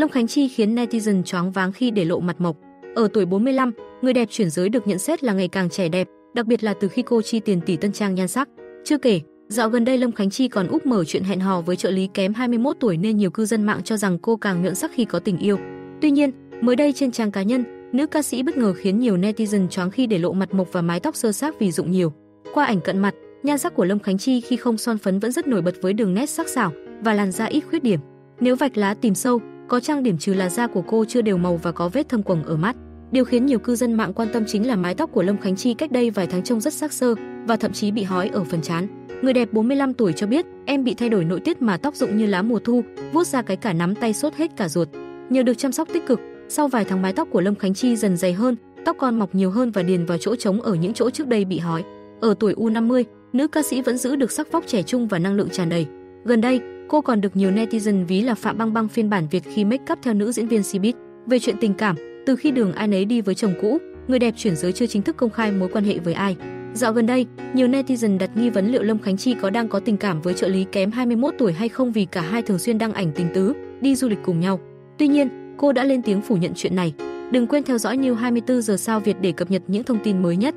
Lâm Khánh Chi khiến netizen choáng váng khi để lộ mặt mộc. Ở tuổi 45, người đẹp chuyển giới được nhận xét là ngày càng trẻ đẹp, đặc biệt là từ khi cô chi tiền tỷ tân trang nhan sắc. Chưa kể, dạo gần đây Lâm Khánh Chi còn úp mở chuyện hẹn hò với trợ lý kém 21 tuổi nên nhiều cư dân mạng cho rằng cô càng nhuận sắc khi có tình yêu. Tuy nhiên, mới đây trên trang cá nhân, nữ ca sĩ bất ngờ khiến nhiều netizen choáng khi để lộ mặt mộc và mái tóc sơ xác vì dụng nhiều. Qua ảnh cận mặt, nhan sắc của Lâm Khánh Chi khi không son phấn vẫn rất nổi bật với đường nét sắc sảo và làn da ít khuyết điểm. Nếu vạch lá tìm sâu, có trang điểm trừ là da của cô chưa đều màu và có vết thâm quầng ở mắt. Điều khiến nhiều cư dân mạng quan tâm chính là mái tóc của Lâm Khánh Chi cách đây vài tháng trông rất sắc sơ và thậm chí bị hói ở phần trán. Người đẹp 45 tuổi cho biết, em bị thay đổi nội tiết mà tóc rụng như lá mùa thu, vuốt ra cái cả nắm tay sốt hết cả ruột. Nhờ được chăm sóc tích cực, sau vài tháng mái tóc của Lâm Khánh Chi dần dày hơn, tóc con mọc nhiều hơn và điền vào chỗ trống ở những chỗ trước đây bị hói. Ở tuổi U50, nữ ca sĩ vẫn giữ được sắc vóc trẻ trung và năng lượng tràn đầy. Gần đây, cô còn được nhiều netizen ví là Phạm Băng Băng phiên bản Việt khi make up theo nữ diễn viên Cbiz. Về chuyện tình cảm, từ khi đường ai nấy đi với chồng cũ, người đẹp chuyển giới chưa chính thức công khai mối quan hệ với ai. Dạo gần đây, nhiều netizen đặt nghi vấn liệu Lâm Khánh Chi có đang có tình cảm với trợ lý kém 21 tuổi hay không vì cả hai thường xuyên đăng ảnh tình tứ, đi du lịch cùng nhau. Tuy nhiên, cô đã lên tiếng phủ nhận chuyện này. Đừng quên theo dõi New 24 giờ sao Việt để cập nhật những thông tin mới nhất.